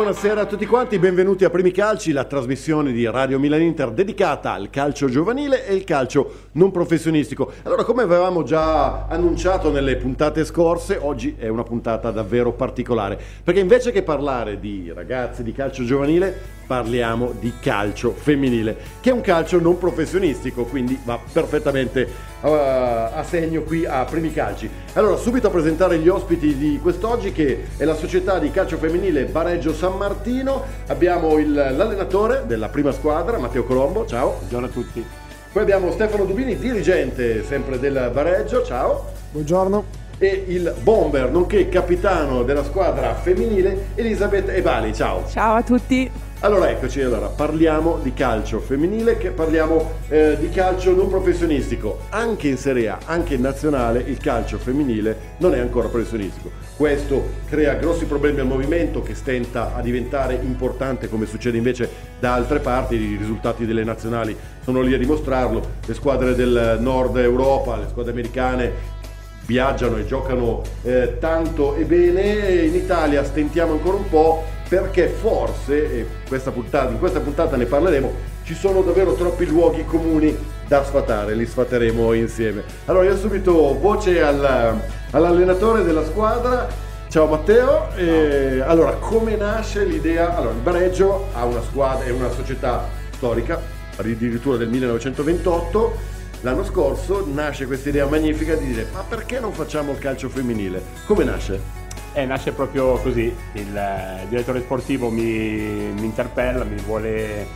Buonasera a tutti quanti, benvenuti a Primi Calci, la trasmissione di Radio Milan Inter dedicata al calcio giovanile e il calcio non professionistico. Allora, come avevamo già annunciato nelle puntate scorse, oggi è una puntata davvero particolare, perché invece che parlare di ragazzi di calcio giovanile, parliamo di calcio femminile, che è un calcio non professionistico, quindi va perfettamente uh, a segno qui a Primi Calci. Allora, subito a presentare gli ospiti di quest'oggi, che è la società di calcio femminile Bareggio San Martino. Abbiamo il, l'allenatore della prima squadra, Matteo Colombo, ciao. Buongiorno a tutti. Poi abbiamo Stefano Dubini, dirigente sempre del Bareggio, ciao. Buongiorno. E il bomber, nonché capitano della squadra femminile, Elisabeth Ebali, ciao. Ciao a tutti. Allora eccoci, allora parliamo di calcio femminile, che parliamo eh, di calcio non professionistico. Anche in Serie A, anche in nazionale, il calcio femminile non è ancora professionistico. Questo crea grossi problemi al movimento che stenta a diventare importante come succede invece da altre parti. I risultati delle nazionali sono lì a dimostrarlo. Le squadre del nord Europa, le squadre americane viaggiano e giocano eh, tanto e bene. In Italia stentiamo ancora un po' perché forse, e questa puntata, in questa puntata ne parleremo, ci sono davvero troppi luoghi comuni da sfatare, li sfateremo insieme. Allora io subito voce al, all'allenatore della squadra, ciao Matteo, e, allora come nasce l'idea? Allora il Bareggio ha una squadra, è una società storica, addirittura del 1928, l'anno scorso nasce questa idea magnifica di dire ma perché non facciamo il calcio femminile? Come nasce? Eh, nasce proprio così, il eh, direttore sportivo mi, mi interpella, mi, vuole,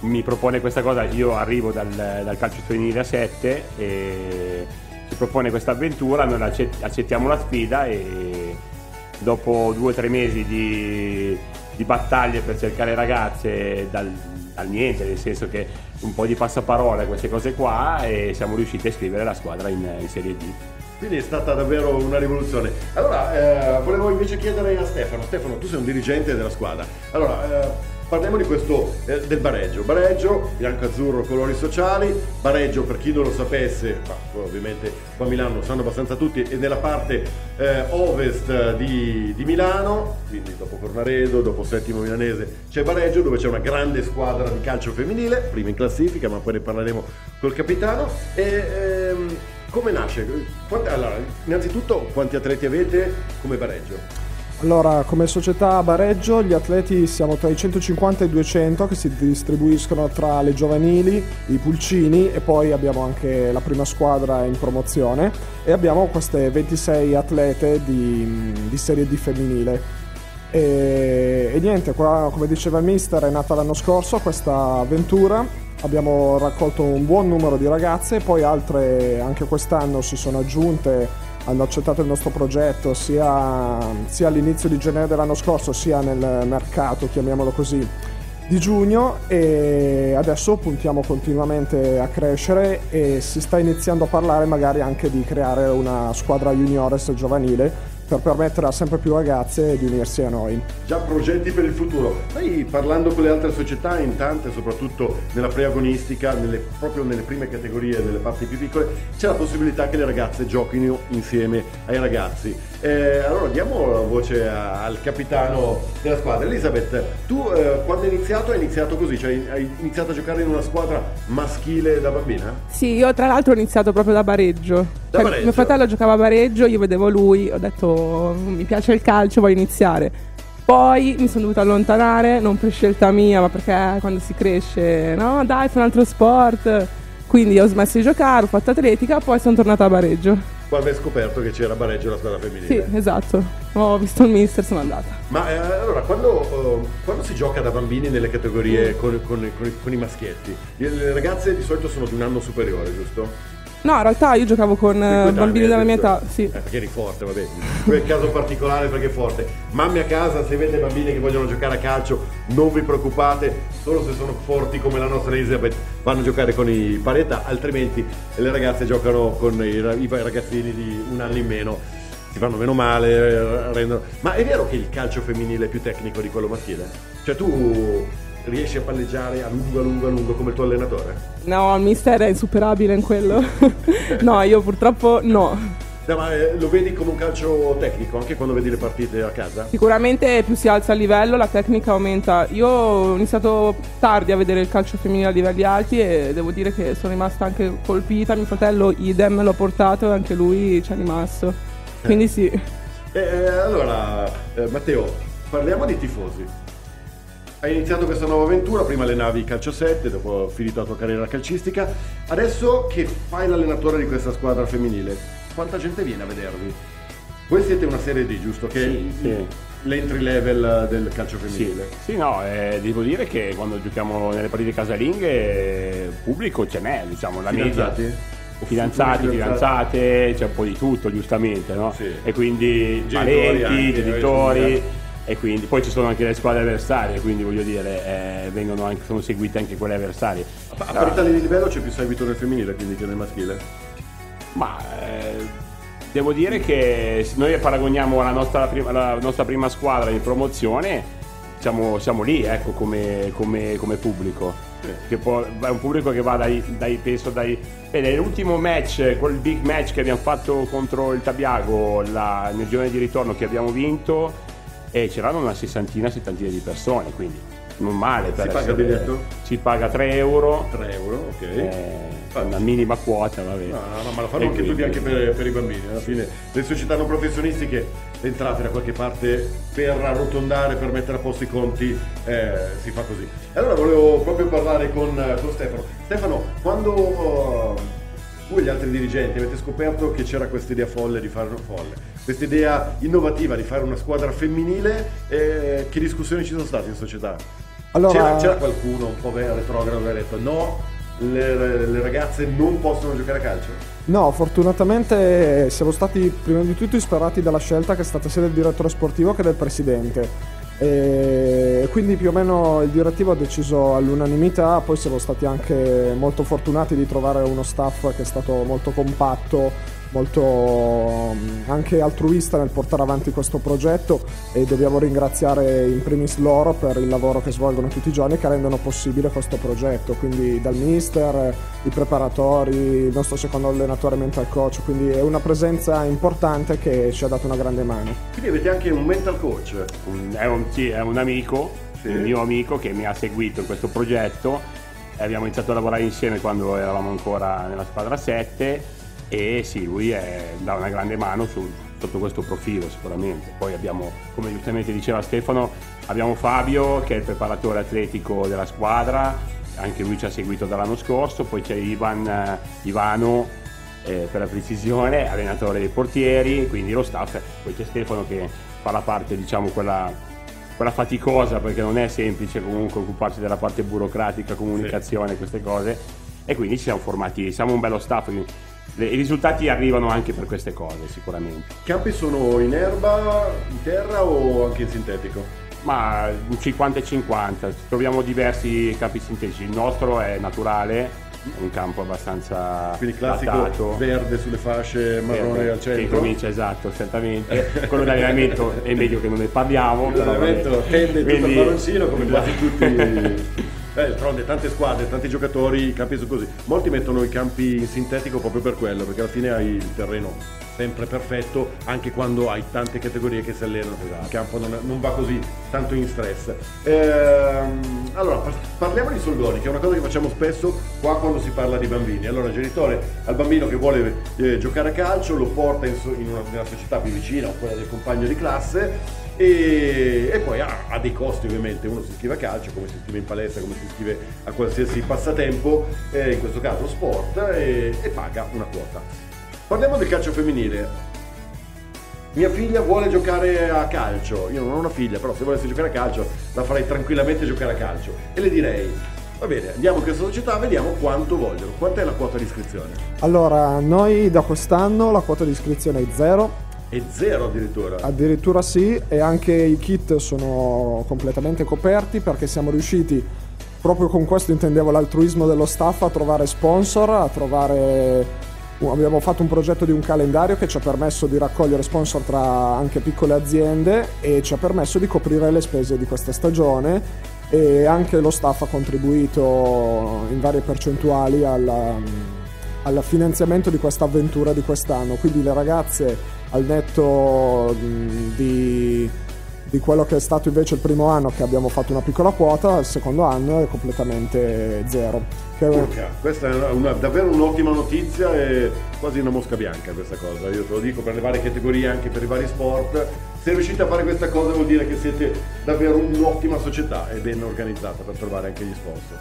mi propone questa cosa, io arrivo dal, dal calcio femminile a 7 e ci propone questa avventura, noi accettiamo la sfida e dopo due o tre mesi di, di battaglie per cercare ragazze dal, dal, niente, nel senso che un po' di passaparola, queste cose qua e siamo riusciti a iscrivere la squadra in, in Serie D. Quindi è stata davvero una rivoluzione. Allora, eh, volevo invece chiedere a Stefano. Stefano, tu sei un dirigente della squadra. Allora, eh, parliamo di questo, eh, del Bareggio. Bareggio, bianco-azzurro, colori sociali. Bareggio, per chi non lo sapesse, ma ovviamente qua a Milano lo sanno abbastanza tutti, è nella parte eh, ovest di, di, Milano, quindi dopo Cornaredo, dopo Settimo Milanese, c'è Bareggio dove c'è una grande squadra di calcio femminile, prima in classifica, ma poi ne parleremo col capitano. E, ehm, come nasce? Allora, innanzitutto quanti atleti avete come Bareggio? Allora, come società Bareggio gli atleti siamo tra i 150 e i 200 che si distribuiscono tra le giovanili, i pulcini e poi abbiamo anche la prima squadra in promozione e abbiamo queste 26 atlete di, di serie D femminile. E, e niente, qua come diceva il mister è nata l'anno scorso questa avventura abbiamo raccolto un buon numero di ragazze, poi altre anche quest'anno si sono aggiunte, hanno accettato il nostro progetto sia, sia all'inizio di gennaio dell'anno scorso sia nel mercato, chiamiamolo così, di giugno. E adesso puntiamo continuamente a crescere e si sta iniziando a parlare magari anche di creare una squadra juniores giovanile per permettere a sempre più ragazze di unirsi a noi. Già progetti per il futuro. Poi parlando con le altre società, in tante, soprattutto nella preagonistica, nelle, proprio nelle prime categorie, nelle parti più piccole, c'è la possibilità che le ragazze giochino insieme ai ragazzi. Eh, allora diamo la voce a, al capitano della squadra. Elisabeth, tu eh, quando hai iniziato hai iniziato così, cioè hai iniziato a giocare in una squadra maschile da bambina? Sì, io tra l'altro ho iniziato proprio da Bareggio. Da cioè, Bareggio. Mio fratello giocava a Bareggio, io vedevo lui, ho detto mi piace il calcio, voglio iniziare. Poi mi sono dovuta allontanare, non per scelta mia, ma perché quando si cresce, no dai, fai un altro sport. Quindi ho smesso di giocare, ho fatto atletica, poi sono tornata a Bareggio quando hai scoperto che c'era Bareggio la squadra femminile. Sì, esatto. Ho visto il mister, sono andata. Ma eh, allora, quando, uh, quando, si gioca da bambini nelle categorie mm. con, con, con, con, i maschietti, le ragazze di solito sono di un anno superiore, giusto? No, in realtà io giocavo con uh, bambini della mia età, sì. Eh, perché eri forte, vabbè. Quel caso particolare perché è forte. Mamme a casa, se avete bambini che vogliono giocare a calcio, non vi preoccupate, solo se sono forti come la nostra Elisabeth vanno a giocare con i pari età, altrimenti le ragazze giocano con i, i ragazzini di un anno in meno. Si fanno meno male, rendono... Ma è vero che il calcio femminile è più tecnico di quello maschile? Cioè tu riesci a palleggiare a lungo, a lungo, a lungo come il tuo allenatore? No, il mister è insuperabile in quello. no, io purtroppo no. No, ma eh, lo vedi come un calcio tecnico anche quando vedi le partite a casa? Sicuramente più si alza il livello, la tecnica aumenta. Io ho iniziato tardi a vedere il calcio femminile a livelli alti e devo dire che sono rimasta anche colpita. Mio fratello idem l'ho portato e anche lui ci è rimasto. Quindi sì. Eh, eh, allora, eh, Matteo, parliamo di tifosi. Hai iniziato questa nuova avventura, prima allenavi calcio 7, dopo finito la tua carriera calcistica. Adesso che fai l'allenatore di questa squadra femminile, quanta gente viene a vedervi? Voi siete una serie D, giusto? Che Sì, sì. l'entry level del calcio Sì, femminile. sì, no, eh, devo dire che quando giochiamo nelle partite casalinghe, pubblico ce n'è, diciamo, la Fidanzati? media. Fidanzati, fidanzate, c'è un po' di tutto, giustamente, no? Sì. E quindi Genitori parenti, anche, genitori. E quindi poi ci sono anche le squadre avversarie, quindi voglio dire, eh, vengono anche, sono seguite anche quelle avversarie. A a parità di livello c'è più seguito nel femminile, quindi che nel maschile. Ma eh, devo dire che se noi paragoniamo la nostra prima, la nostra prima squadra in promozione, siamo, siamo lì ecco, come, come- come pubblico. Che può- è un pubblico che va dai, dai penso dai. Bene, l'ultimo match, quel big match che abbiamo fatto contro il Tabiago la- nel giorno di ritorno che abbiamo vinto, e c'erano una sessantina, settantina di persone, quindi non male per paga il essere- biglietto? Si paga 3 euro, 3 euro, ok. eh, una minima quota, vabbè. No, no, no, ma lo fanno E anche tutti quindi- anche per, per i bambini. Alla fine le società non professionistiche entrate da qualche parte per arrotondare, per mettere a posto i conti, eh, si fa così. E allora volevo proprio parlare con, con Stefano. Stefano, quando uh, tu e gli altri dirigenti avete scoperto che c'era questa idea folle di fare una folle, questa idea innovativa di fare una squadra femminile, eh, che discussioni ci sono state in società? Allora- C'era, c'era qualcuno un po' retrogrado che ha detto no, le, le ragazze non possono giocare a calcio? No, fortunatamente siamo stati prima di tutto ispirati dalla scelta che è stata sia del direttore sportivo che del presidente. E quindi più o meno il direttivo ha deciso all'unanimità, poi siamo stati anche molto fortunati di trovare uno staff che è stato molto compatto, molto mm, anche altruista nel portare avanti questo progetto e dobbiamo ringraziare in primis loro per il lavoro che svolgono tutti i giorni e che rendono possibile questo progetto, quindi dal mister, i preparatori, il nostro secondo allenatore mental coach, quindi è una presenza importante che ci ha dato una grande mano. Quindi avete anche un mental coach. Un- è, un, sì, è un amico, Sì. un mio amico che mi ha seguito in questo progetto e abbiamo iniziato a lavorare insieme quando eravamo ancora nella squadra 7 e sì, lui è- dà una grande mano su- sotto questo profilo sicuramente. Poi abbiamo, come giustamente diceva Stefano, abbiamo Fabio che è il preparatore atletico della squadra, anche lui ci ha seguito dall'anno scorso, poi c'è Ivan, eh, Ivano eh, per la precisione, allenatore dei portieri, quindi lo staff, poi c'è Stefano che fa la parte diciamo quella, quella faticosa perché non è semplice comunque occuparsi della parte burocratica, comunicazione, queste cose. E quindi ci siamo formati, siamo un bello staff, i risultati arrivano anche per queste cose sicuramente. I campi sono in erba, in terra o anche in sintetico? Ma un 50 e 50, troviamo diversi campi sintetici, il nostro è naturale, è un campo abbastanza Quindi classico datato. verde sulle fasce, marrone Verde, al Che centro. provincia, esatto, certamente. Quello d'allenamento è meglio che non ne parliamo. L'allenamento tende tutto al Quindi- marroncino come quasi tutti. Beh, d'altronde tante squadre, tanti giocatori, i campi sono così. Molti mettono i campi in sintetico proprio per quello, perché alla fine hai il terreno sempre perfetto, anche quando hai tante categorie che si allenano. Il campo non, non va così tanto in stress. Ehm, allora, par- parliamo di soldoni, che è una cosa che facciamo spesso qua quando si parla di bambini. Allora, il genitore al bambino che vuole eh, giocare a calcio lo porta in, in una, nella società più vicina o quella del compagno di classe e, e poi ha, ha dei costi ovviamente, uno si iscrive a calcio come si iscrive in palestra, come si iscrive a qualsiasi passatempo, eh, in questo caso sport, e, e paga una quota. Parliamo del calcio femminile. Mia figlia vuole giocare a calcio, io non ho una figlia, però se volesse giocare a calcio la farei tranquillamente giocare a calcio e le direi, va bene, andiamo in questa società, vediamo quanto vogliono, quanta è la quota di iscrizione? Allora, noi da quest'anno la quota di iscrizione è zero, È zero addirittura. addirittura sì, e anche i kit sono completamente coperti perché siamo riusciti, proprio con questo intendevo l'altruismo dello staff, a trovare sponsor, a trovare... Abbiamo fatto un progetto di un calendario che ci ha permesso di raccogliere sponsor tra anche piccole aziende e ci ha permesso di coprire le spese di questa stagione e anche lo staff ha contribuito in varie percentuali alla, al finanziamento di questa avventura di quest'anno. Quindi le ragazze al netto di, di quello che è stato invece il primo anno che abbiamo fatto una piccola quota, il secondo anno è completamente zero. Che Urca, questa è una- davvero un'ottima notizia e quasi una mosca bianca questa cosa, io te lo dico per le varie categorie, anche per i vari sport. Se riuscite a fare questa cosa vuol dire che siete davvero un'ottima società e ben organizzata per trovare anche gli sponsor.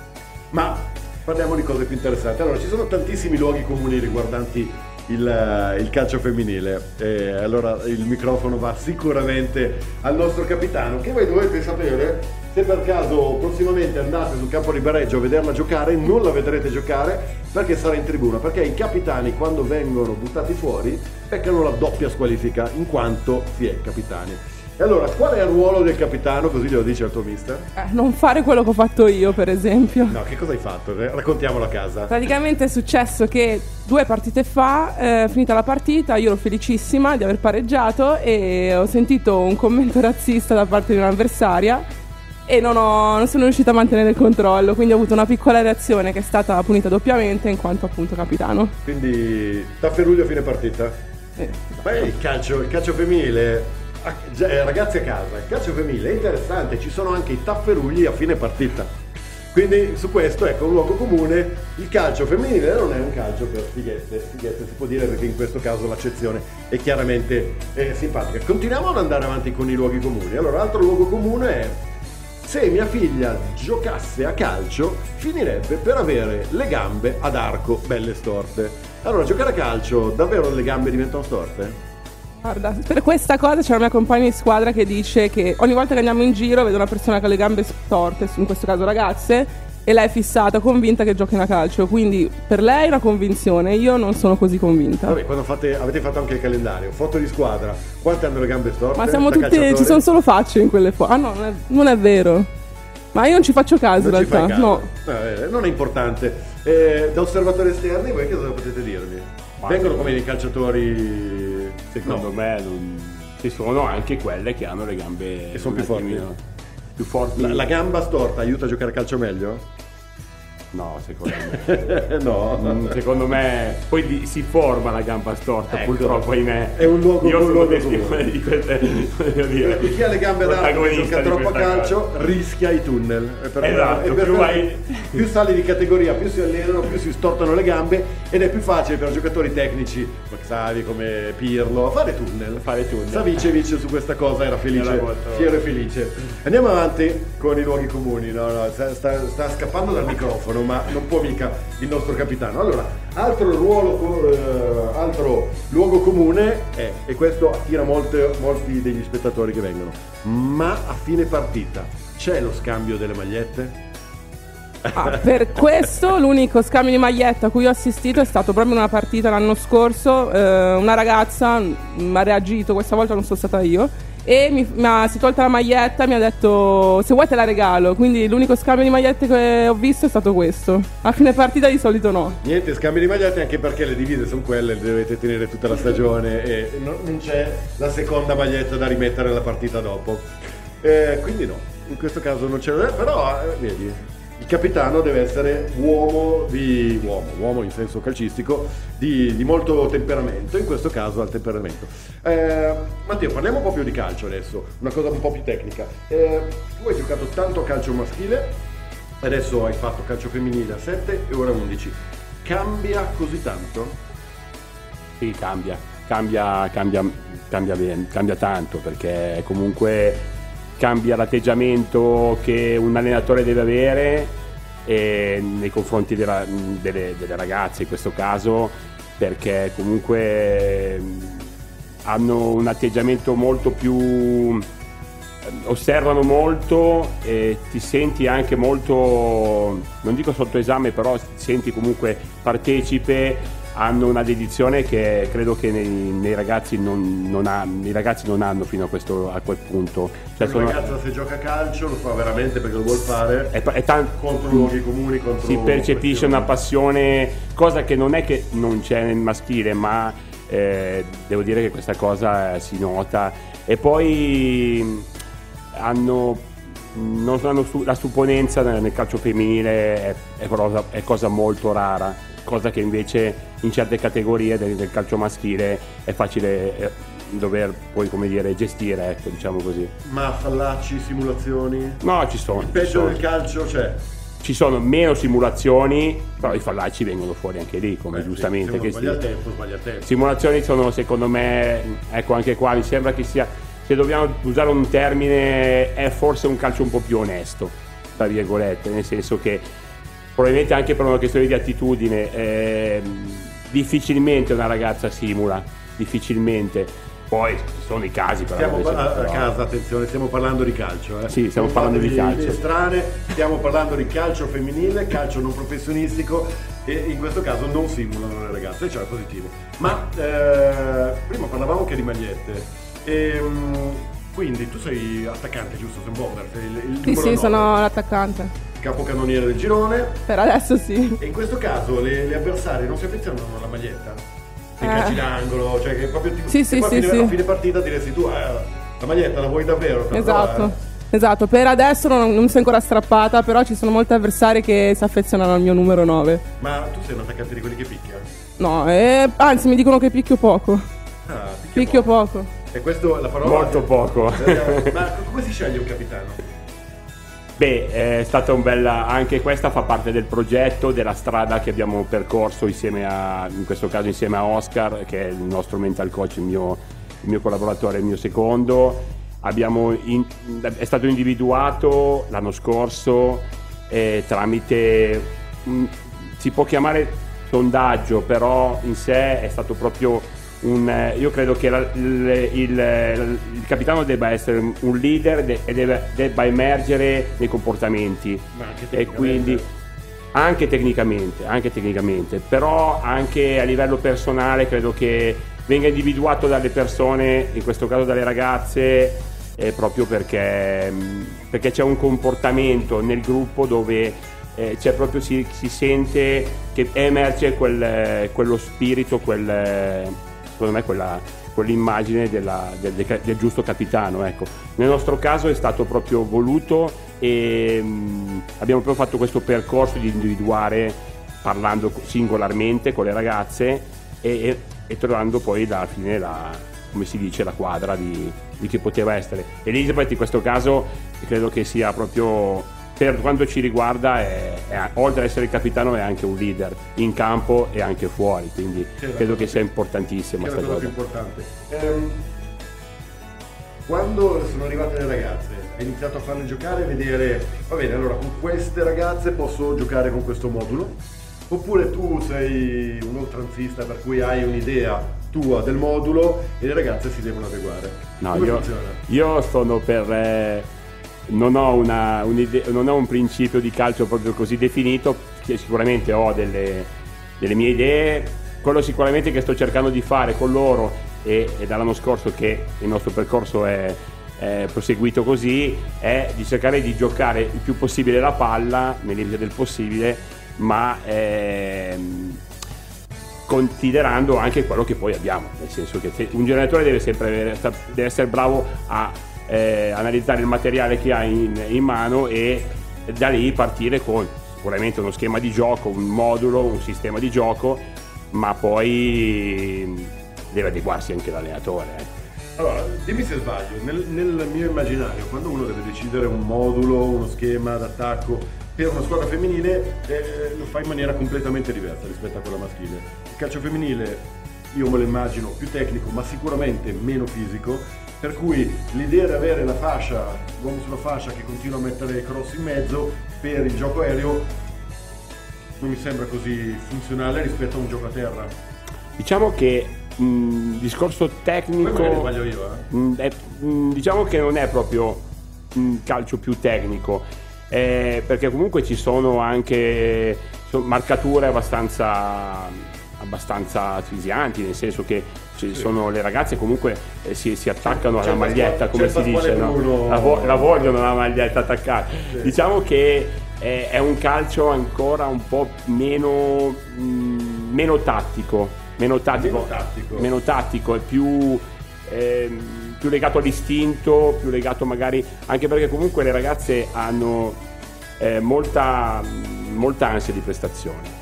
Ma parliamo di cose più interessanti. Allora, ci sono tantissimi luoghi comuni riguardanti il, eh, il calcio femminile. E allora il microfono va sicuramente al nostro capitano, che voi dovete sapere. Se per caso prossimamente andate sul campo di Bareggio a vederla giocare, non la vedrete giocare perché sarà in tribuna. Perché i capitani, quando vengono buttati fuori, beccano la doppia squalifica in quanto si è capitani. E allora, qual è il ruolo del capitano? Così glielo dice al tuo mister? Eh, non fare quello che ho fatto io, per esempio. No, che cosa hai fatto? Eh, Raccontiamolo a casa. Praticamente è successo che due partite fa, eh, finita la partita, io ero felicissima di aver pareggiato e ho sentito un commento razzista da parte di un'avversaria e non, ho- non sono riuscita a mantenere il controllo, quindi ho avuto una piccola reazione che è stata punita doppiamente in quanto appunto capitano. Quindi, tafferuglio a fine partita. Eh, Beh, il calcio, il calcio femminile, ragazzi a casa, il calcio femminile è interessante, ci sono anche i tafferugli a fine partita. Quindi su questo, ecco, un luogo comune, il calcio femminile non è un calcio per fighette, fighette si può dire perché in questo caso l'accezione è chiaramente eh, simpatica. Continuiamo ad andare avanti con i luoghi comuni. Allora, altro luogo comune è se mia figlia giocasse a calcio, finirebbe per avere le gambe ad arco belle storte. Allora, giocare a calcio, davvero le gambe diventano storte? Guarda, per questa cosa c'è la mia compagna di squadra che dice che ogni volta che andiamo in giro vedo una persona con le gambe storte, in questo caso ragazze, e lei è fissata, convinta che giochino a calcio. Quindi per lei è una convinzione, io non sono così convinta. Vabbè, quando fate, avete fatto anche il calendario, foto di squadra, quante hanno le gambe storte? Ma siamo calciatori? ci sono solo facce in quelle foto. Ah no, non è, non è vero. Ma io non ci faccio caso Non in realtà. caso. No. Vabbè, non è importante. Eh, da osservatori esterni, voi che cosa potete dirmi? Ma- Vengono come dei calciatori... Secondo no. me non- ci sono anche quelle che hanno le gambe Che sono più forti? Più forti? La, la gamba storta aiuta a giocare a calcio meglio? No, secondo me. no. Mm, secondo me poi di- si forma la gamba storta, Ecco. purtroppo ahimè. È un luogo- Io un sono luogo testimone comune. di queste voglio dire. E chi ha le gambe e gioca di troppo a calcio cosa. rischia i tunnel. E per- Esatto, per- più vai- più sali di categoria, più si allenano, più si stortano le gambe ed è più facile per giocatori tecnici, come Xavi, come Pirlo, fare tunnel. Fare tunnel. Savicevic su questa cosa era felice, Era fiero e felice. Andiamo avanti con i luoghi comuni. No, no, sta, sta- sta scappando dal microfono, ma non può mica il nostro capitano. Allora, altro, ruolo, eh, altro luogo comune è, e questo attira molte- molti degli spettatori che vengono, ma a fine partita c'è lo scambio delle magliette? Ah, per questo l'unico scambio di maglietta a cui ho assistito è stato proprio una partita l'anno scorso. eh, una ragazza mi ha reagito, questa volta non sono stata io. E mi, mi ha, si è tolta la maglietta e mi ha detto se vuoi te la regalo. Quindi l'unico scambio di magliette che ho visto è stato questo. A fine partita di solito no. Niente, scambio di magliette anche perché le divise sono quelle, le dovete tenere tutta la stagione e non, non c'è la seconda maglietta da rimettere alla partita dopo. Eh, quindi no, in questo caso non c'è, però eh, vedi, il capitano deve essere uomo di uomo, uomo in senso calcistico, di, di molto temperamento, in questo caso al temperamento. Eh, Matteo, parliamo più di calcio adesso, una cosa un po' più tecnica. Eh, tu hai giocato tanto a calcio maschile, adesso hai fatto calcio femminile a 7 e ora 11. Cambia così tanto? Sì, cambia, cambia, cambia, cambia, cambia tanto perché comunque cambia l'atteggiamento che un allenatore deve avere eh, nei confronti della- delle, delle ragazze in questo caso perché comunque mh, hanno un atteggiamento molto più osservano molto e ti senti anche molto, non dico sotto esame, però ti senti comunque partecipe, hanno una dedizione che credo che nei, nei ragazzi, non, non ha- i ragazzi non hanno fino a, questo, a quel punto. Cioè, Una sono- ragazza se gioca a calcio lo fa veramente perché lo vuol fare è, è tan- contro luoghi comuni, contro si percepisce una passione, cosa che non è che non c'è nel maschile, ma eh, devo dire che questa cosa eh, si nota. E poi hanno, non hanno la supponenza nel, nel calcio femminile è, è cosa, è cosa molto rara. Cosa che invece in certe categorie del, del calcio maschile è facile eh, dover poi come dire gestire, ecco, diciamo così. Ma fallacci, simulazioni? No, ci sono. Il peggio del calcio c'è. Ci sono meno simulazioni, però i fallacci vengono fuori anche lì, come Beh, sì, giustamente che sbaglia tempo, sbaglia tempo. Simulazioni sono secondo me, ecco anche qua mi sembra che sia, se dobbiamo usare un termine, è forse un calcio un po' più onesto, tra virgolette, nel senso che probabilmente anche per una questione di attitudine, ehm, difficilmente una ragazza simula, difficilmente. Poi ci sono i casi però. Stiamo invece, a, però- casa, attenzione, stiamo parlando di calcio. Eh. Sì, stiamo Non parlando di calcio. idee strane, stiamo parlando di calcio femminile, calcio non professionistico e in questo caso non simulano le ragazze, cioè positivo. Ma eh, prima parlavamo anche di magliette. Ehm, quindi tu sei attaccante, giusto? Sei un bomber, sei il, il Sì, sì, nove, sono l'attaccante. Capocannoniere del girone. Per adesso sì. E in questo caso le, le avversarie non si affezionano alla maglietta? Ti Eh. calci d'angolo, cioè che proprio ti, Sì, sì, poi a sì, fine, sì. a fine partita diresti tu, eh, la maglietta la vuoi davvero? Però, Esatto. eh, Esatto, per adesso non, non mi sono ancora strappata, però ci sono molti avversari che si affezionano al mio numero 9. Ma tu sei un attaccante di quelli che picchia? No, eh, anzi mi dicono che picchio poco. Ah, Picchio poco. poco. E questo è la parola? Molto poco. Eh, Ma come si sceglie un capitano? Beh, è stata un bella, anche questa fa parte del progetto, della strada che abbiamo percorso insieme a, in questo caso insieme a Oscar, che è il nostro mental coach, il mio, il mio collaboratore, il mio secondo. In- è stato individuato l'anno scorso eh, tramite, un- si può chiamare sondaggio, però in sé è stato proprio un, eh, io credo che la- il, il- il capitano debba essere un leader de- e deve- debba emergere nei comportamenti. E quindi anche tecnicamente, anche tecnicamente, però anche a livello personale credo che venga individuato dalle persone, in questo caso dalle ragazze, eh, proprio perché, mh, perché c'è un comportamento nel gruppo dove eh, c'è proprio si, si sente che emerge quel, eh, quello spirito, quel, eh, secondo me quella, quell'immagine della- del, del- giusto capitano. Ecco. Nel nostro caso è stato proprio voluto e mh, abbiamo proprio fatto questo percorso di individuare, parlando singolarmente con le ragazze e, e- e trovando poi alla fine la, come si dice, la quadra di, di chi poteva essere. Elizabeth in questo caso credo che sia proprio per quanto ci riguarda, è, è- oltre ad essere il capitano, è anche un leader in campo e anche fuori. Quindi Che credo che sia importantissima questa cosa importante. Ehm, quando sono arrivate le ragazze, hai iniziato a farle giocare e vedere, va bene, allora con queste ragazze posso giocare con questo modulo? Oppure tu sei un oltranzista per cui hai un'idea tua del modulo e le ragazze si devono adeguare? No, io, io sono per. eh, non, ho una- non ho un principio di calcio proprio così definito, sicuramente ho delle, delle mie idee. Quello sicuramente che sto cercando di fare con loro e, e dall'anno scorso che il nostro percorso è, è proseguito così è di cercare di giocare il più possibile la palla nel limite del possibile, ma ehm, considerando anche quello che poi abbiamo, nel senso che un generatore deve sempre avere- deve essere bravo a eh, analizzare il materiale che ha in, in mano e da lì partire con sicuramente uno schema di gioco, un modulo, un sistema di gioco, ma poi deve adeguarsi anche l'allenatore. ecco. Allora, dimmi se sbaglio, nel, nel mio immaginario, quando uno deve decidere un modulo, uno schema d'attacco per una squadra femminile, eh, lo fa in maniera completamente diversa rispetto a quella maschile. Il calcio femminile io me lo immagino più tecnico, ma sicuramente meno fisico, per cui l'idea di avere la fascia, l'uomo sulla fascia che continua a mettere cross in mezzo per il gioco aereo non mi sembra così funzionale rispetto a un gioco a terra. Diciamo che il discorso Poi tecnico... magari sbaglio io, eh. Mm, è- mm, diciamo che non è proprio un calcio più tecnico, eh, perché comunque ci sono anche marcature abbastanza, abbastanza asfissianti, nel senso che ci sono le ragazze comunque eh, si, si attaccano alla maglietta, come si dice, no? La, vo- la vogliono la maglietta attaccata. Diciamo che è, è un calcio ancora un po' meno, mm, meno tattico, meno tattico, Meno tattico. meno tattico, è più, ehm, più legato all'istinto, più legato magari anche perché comunque le ragazze hanno eh, molta, molta ansia di prestazione.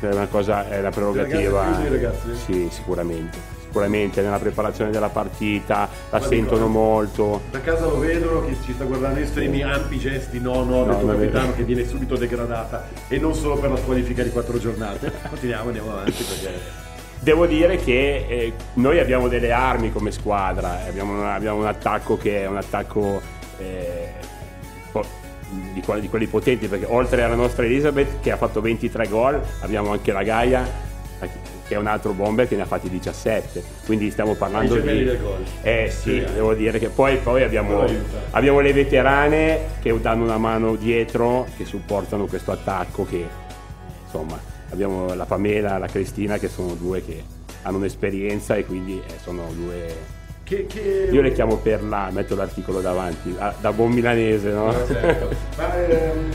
è una cosa, è una prerogativa. dei ragazzi? Sì, sicuramente. Sicuramente nella preparazione della partita la Ma sentono dico, molto. Da casa lo vedono, chi ci sta guardando in streaming, ampi gesti, no, no, del No, tuo non è capitano che viene subito degradata e non solo per la squalifica di quattro giornate. Continuiamo, andiamo avanti perché... Devo dire che eh, noi abbiamo delle armi come squadra, eh, abbiamo, una- abbiamo un attacco che è un attacco eh, di, quelli, di quelli potenti, perché oltre alla nostra Elizabeth che ha fatto 23 gol, abbiamo anche la Gaia eh, che è un altro bomber che ne ha fatti 17, quindi stiamo parlando di... Eh sì, Sì. devo dire che poi, poi abbiamo, abbiamo le veterane che danno una mano dietro, che supportano questo attacco che insomma abbiamo la Pamela, la Cristina che sono due che hanno un'esperienza e quindi eh, sono due Che, che... io le chiamo per la metto l'articolo davanti ah, da buon milanese no? Ah, certo. Ma ehm,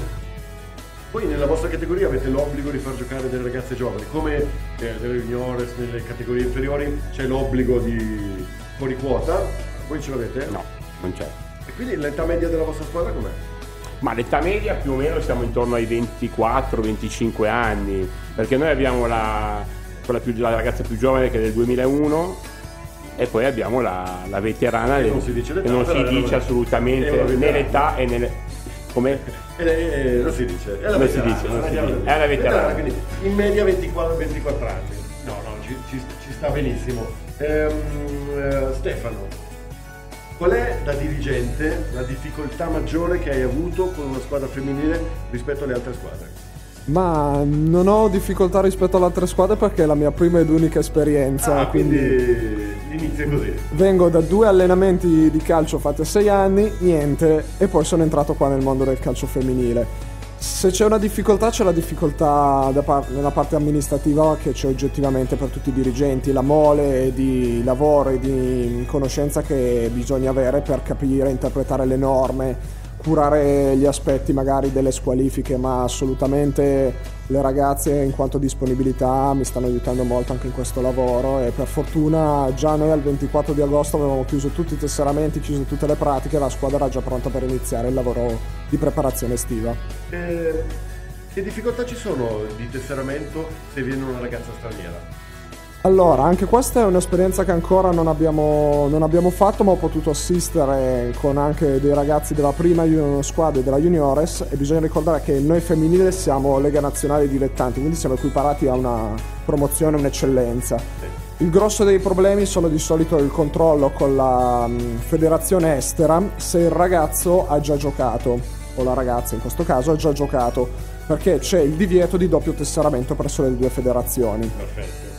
voi nella vostra categoria avete l'obbligo di far giocare delle ragazze giovani, come eh, nelle juniores, nelle categorie inferiori c'è l'obbligo di fuori quota, voi ce l'avete? no non c'è E quindi l'età media della vostra squadra com'è? ma l'età media più o meno siamo intorno ai 24-25 anni perché noi abbiamo la, quella più, la ragazza più giovane che è del 2001 e poi abbiamo la, la veterana E del- non si dice l'età, non si dice assolutamente né l'età e né come Eh, eh, non si dice, è la Non si dice, non si dice. È la veterana. quindi in media 24, 24 anni. No, no, ci, ci- ci sta benissimo. Ehm, eh, Stefano, qual è da dirigente la difficoltà maggiore che hai avuto con una squadra femminile rispetto alle altre squadre? Ma non ho difficoltà rispetto alle altre squadre perché è la mia prima ed unica esperienza. Ah, quindi... quindi inizia così. Vengo da due allenamenti di calcio fatti a sei anni, niente, e poi sono entrato qua nel mondo del calcio femminile. Se c'è una difficoltà, c'è la difficoltà par- nella parte amministrativa che c'è oggettivamente per tutti i dirigenti, la mole di lavoro e di conoscenza che bisogna avere per capire, interpretare le norme, curare gli aspetti magari delle squalifiche, ma assolutamente le ragazze in quanto disponibilità mi stanno aiutando molto anche in questo lavoro e per fortuna già noi al 24 di agosto avevamo chiuso tutti i tesseramenti, chiuso tutte le pratiche la squadra era già pronta per iniziare il lavoro di preparazione estiva. Eh, che difficoltà ci sono di tesseramento se viene una ragazza straniera? Allora, anche questa è un'esperienza che ancora non abbiamo, non abbiamo fatto, ma ho potuto assistere con anche dei ragazzi della prima squadra e della juniores e bisogna ricordare che noi femminile siamo Lega Nazionale Dilettanti, quindi siamo equiparati a una promozione, un'eccellenza. Il grosso dei problemi sono di solito il controllo con la mh, federazione estera se il ragazzo ha già giocato, o la ragazza in questo caso ha già giocato, perché c'è il divieto di doppio tesseramento presso le due federazioni. Perfetto.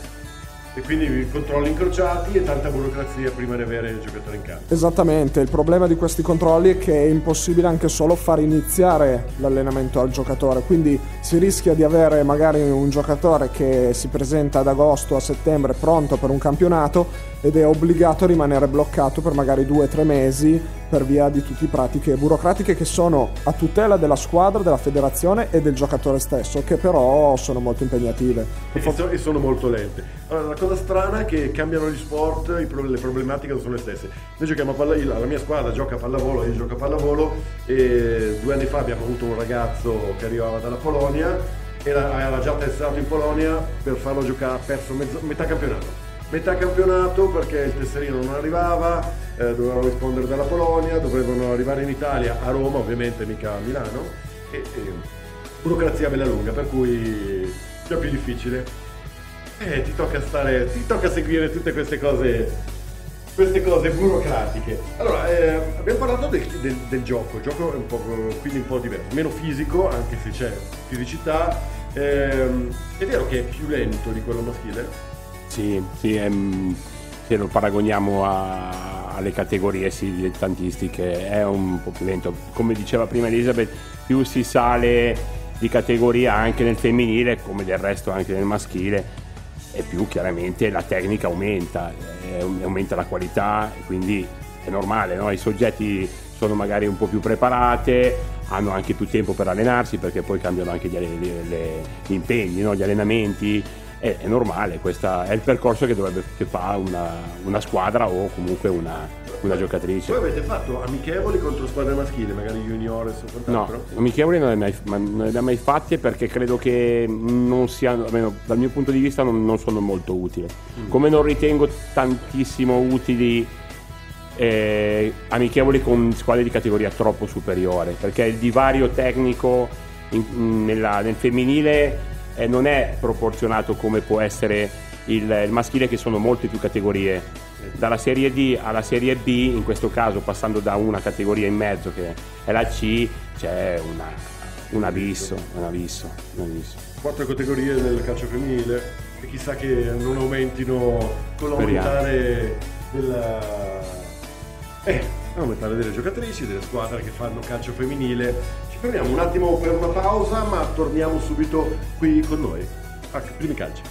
E quindi controlli incrociati e tanta burocrazia prima di avere il giocatore in campo. Esattamente, il problema di questi controlli è che è impossibile anche solo far iniziare l'allenamento al giocatore, quindi si rischia di avere magari un giocatore che si presenta ad agosto, a settembre pronto per un campionato ed è obbligato a rimanere bloccato per magari due o tre mesi per via di tutte pratiche burocratiche che sono a tutela della squadra, della federazione e del giocatore stesso, che però sono molto impegnative. E, so- e sono molto lente. Allora, la cosa strana è che cambiano gli sport, le problematiche sono le stesse. Noi giochiamo a pallavolo, la mia squadra gioca a pallavolo, io gioco a pallavolo e due anni fa abbiamo avuto un ragazzo che arrivava dalla Polonia, era, era già testato in Polonia per farlo giocare, ha perso mezzo- metà campionato. Metà campionato perché il tesserino non arrivava, eh, dovevano rispondere dalla Polonia, dovevano arrivare in Italia, a Roma ovviamente, mica a Milano, e, e burocrazia bella lunga, per cui già più difficile. Eh, ti tocca stare, ti tocca seguire tutte queste cose, queste cose burocratiche. Allora, eh, abbiamo parlato del, del- del gioco, il gioco è un po', quindi un po' diverso, meno fisico, anche se c'è fisicità. Ehm, è vero che è più lento di quello maschile? Sì, sì, ehm, se lo paragoniamo a- alle categorie sì, dilettantistiche è un po' più lento. Come diceva prima Elisabeth, più si sale di categoria anche nel femminile, come del resto anche nel maschile, e più chiaramente la tecnica aumenta, eh, aumenta la qualità, quindi è normale, no? i soggetti sono magari un po' più preparate, hanno anche più tempo per allenarsi perché poi cambiano anche gli, le- gli impegni, no? gli allenamenti è, è normale, questo è il percorso che dovrebbe che fa una, una squadra o comunque una, una giocatrice. Voi avete fatto amichevoli contro squadre maschili, magari juniores o No, quant'altro? amichevoli non le ho mai fatte perché credo che non siano, almeno dal mio punto di vista, non, non sono molto utili. Come non ritengo tantissimo utili eh, amichevoli con squadre di categoria troppo superiore, perché il divario tecnico in- nella- nel femminile eh, non è proporzionato come può essere il, il maschile, che sono molte più categorie. Dalla serie D alla serie B, in questo caso passando da una categoria in mezzo che è la C, c'è una- un abisso, un abisso, un abisso. Quattro categorie nel calcio femminile e chissà che non aumentino con l'aumentare della... Eh, aumentare delle giocatrici, delle squadre che fanno calcio femminile. Ci fermiamo un attimo per una pausa, ma torniamo subito qui con noi. A primi calci.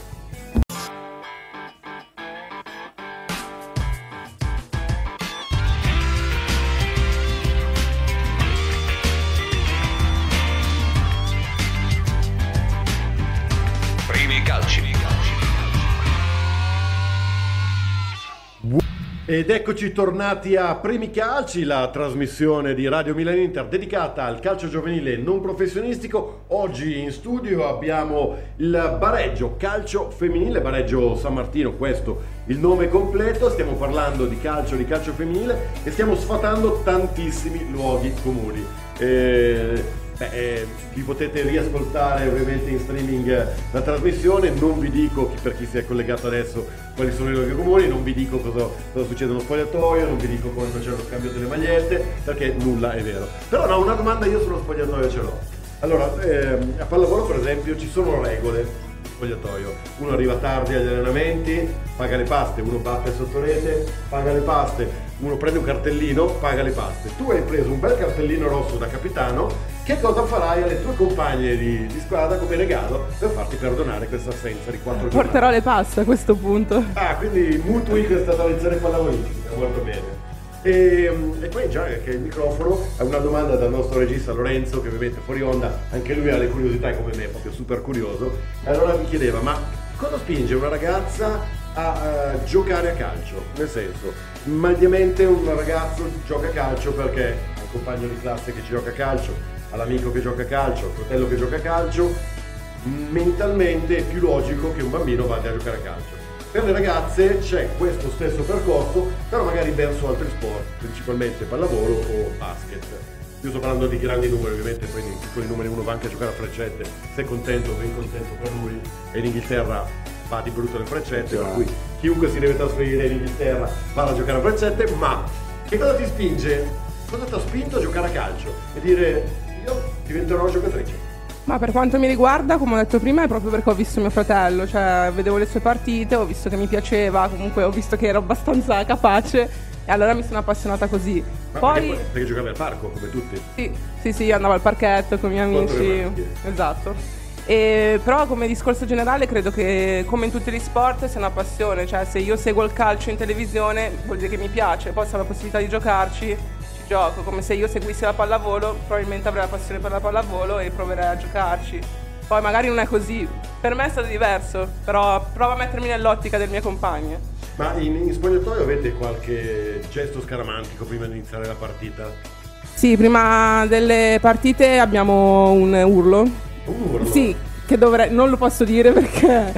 Ed eccoci tornati a Primi Calci, la trasmissione di Radio Milan Inter dedicata al calcio giovanile non professionistico. Oggi in studio abbiamo il Bareggio Calcio Femminile, Bareggio San Martino, questo il nome completo. Stiamo parlando di calcio, di calcio femminile e stiamo sfatando tantissimi luoghi comuni. Eh, beh, eh, vi potete riascoltare ovviamente in streaming eh, la trasmissione, non vi dico per chi si è collegato adesso quali sono i luoghi comuni, non vi dico cosa, cosa succede nello spogliatoio, non vi dico quando c'è lo scambio delle magliette, perché nulla è vero. Però no, una domanda io sullo spogliatoio ce l'ho. Allora, ehm, a pallavolo per esempio ci sono regole spogliatoio. Uno arriva tardi agli allenamenti, paga le paste, uno batte sotto rete, paga le paste, uno prende un cartellino, paga le paste. Tu hai preso un bel cartellino rosso da capitano, che cosa farai alle tue compagne di, di squadra come regalo per farti perdonare questa assenza di quattro giornate? Porterò le paste a questo punto. Ah, quindi mutui questa tradizione pallavolistica, molto bene. E, e poi già che il microfono è una domanda dal nostro regista Lorenzo che ovviamente fuori onda, anche lui ha le curiosità come me, è proprio super curioso. E allora mi chiedeva, ma cosa spinge una ragazza a eh, giocare a calcio? Nel senso, mediamente un ragazzo gioca a calcio perché ha un compagno di classe che ci gioca a calcio, ha l'amico che gioca a calcio, il fratello che gioca a calcio, mentalmente è più logico che un bambino vada a giocare a calcio. Per le ragazze c'è questo stesso percorso, però magari verso altri sport, principalmente pallavolo o basket. Io sto parlando di grandi numeri, ovviamente poi nei piccoli numeri uno va anche a giocare a freccette, se contento, ben contento per lui. E in Inghilterra va di brutto le freccette, per cui chiunque si deve trasferire in Inghilterra va a giocare a freccette, ma che cosa ti spinge? Cosa ti ha spinto a giocare a calcio? E dire diventerò giocatrice. Ma per quanto mi riguarda, come ho detto prima, è proprio perché ho visto mio fratello, cioè vedevo le sue partite, ho visto che mi piaceva, comunque ho visto che ero abbastanza capace e allora mi sono appassionata così. Ma Poi perché, perché giocavi al parco come tutti? sì, sì, sì, io andavo al parchetto con i miei amici. Esatto. E, però come discorso generale credo che come in tutti gli sport sia una passione, cioè se io seguo il calcio in televisione vuol dire che mi piace, poi se ho la possibilità di giocarci ci gioco, come se io seguissi la pallavolo probabilmente avrei la passione per la pallavolo e proverei a giocarci. Poi magari non è così, per me è stato diverso, però provo a mettermi nell'ottica del mio compagno. Ma in, in spogliatoio avete qualche gesto scaramantico prima di iniziare la partita? Sì, prima delle partite abbiamo un urlo. Un urlo? Sì, che dovrei, non lo posso dire perché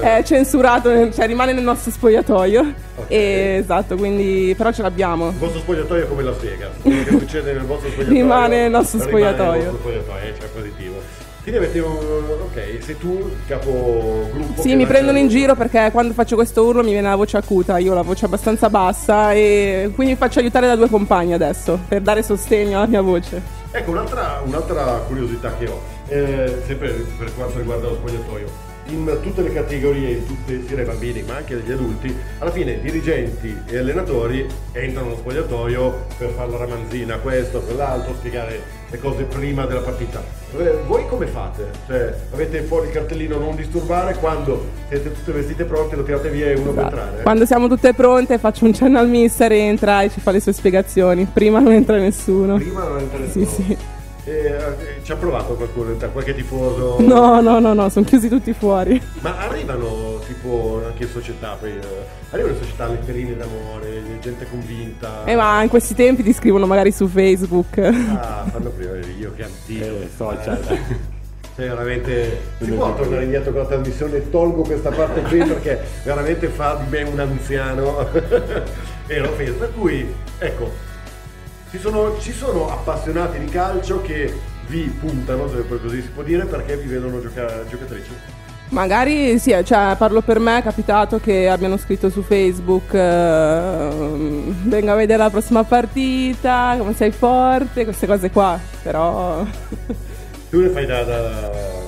è censurato, cioè rimane nel nostro spogliatoio. Ok. E, esatto, quindi però ce l'abbiamo. Il vostro spogliatoio è come Vegas. Quello che succede nel vostro spogliatoio Rimane nel nostro rimane nel spogliatoio. vostro spogliatoio, eh, cioè positivo. Quindi avete un... Ok, sei tu il capogruppo Sì, che mi prendono in giro perché quando faccio questo urlo mi viene la voce acuta, io ho la voce abbastanza bassa e quindi mi faccio aiutare da due compagni adesso per dare sostegno alla mia voce. Ecco, un'altra, un'altra curiosità che ho, eh, sempre per quanto riguarda lo spogliatoio. In tutte le categorie, in tutte, sia dei bambini ma anche degli adulti, alla fine dirigenti e allenatori entrano nello spogliatoio per fare la ramanzina, questo, quell'altro, spiegare le cose prima della partita. Eh, Voi come fate? Cioè, avete fuori il cartellino non disturbare, quando siete tutte vestite pronte lo tirate via e uno può Esatto. entrare? Quando siamo tutte pronte faccio un cenno al mister, entra e ci fa le sue spiegazioni. Prima non entra nessuno. Prima non entra Sì, nessuno. sì. Eh, eh, ci ha provato qualcuno, qualche tifoso? No, no, no, no, sono chiusi tutti fuori. Ma arrivano tipo anche in società, poi, eh, arrivano in società letterine d'amore, gente convinta. Eh, ma in questi tempi ti scrivono magari su Facebook. Ah, fanno prima io che antico. Eh, social. Cioè, veramente si può tornare indietro con la trasmissione tolgo questa parte qui perché veramente fa di me un anziano e l'ho offeso per cui ecco ci sono, ci sono appassionati di calcio che vi puntano se poi così si può dire perché vi vedono gioca- giocatrici. Magari sì, cioè, parlo per me, è capitato che abbiano scritto su Facebook eh, venga a vedere la prossima partita, come sei forte, queste cose qua, però tu le fai da, da...